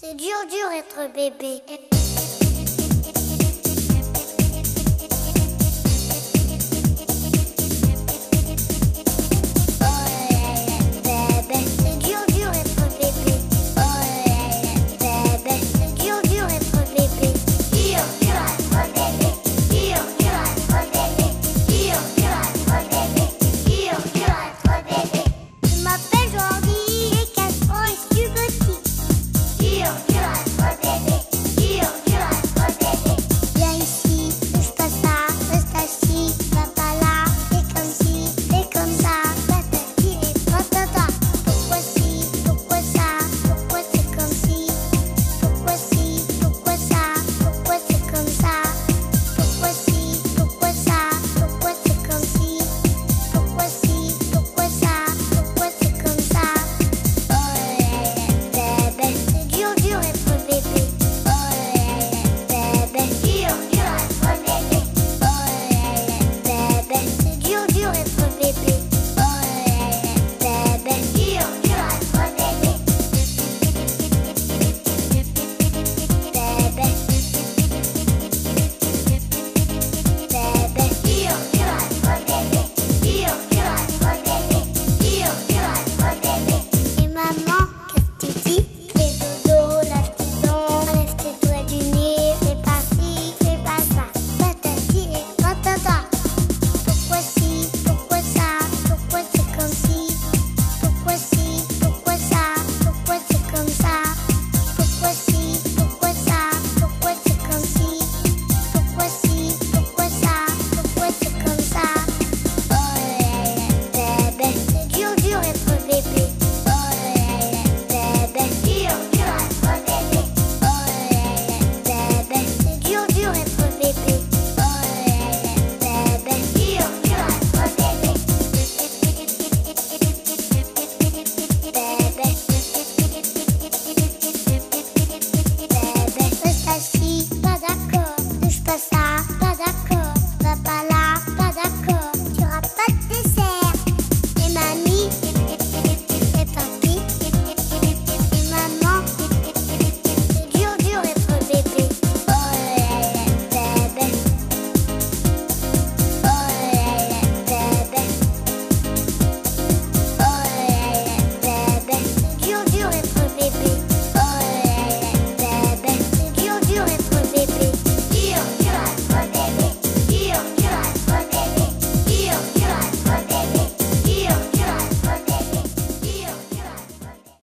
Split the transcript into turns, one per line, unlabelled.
C'est dur, dur être bébé. dispersa